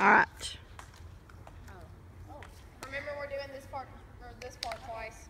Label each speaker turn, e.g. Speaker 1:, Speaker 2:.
Speaker 1: All right.
Speaker 2: Oh. Oh. Remember, we're doing this part or this part twice.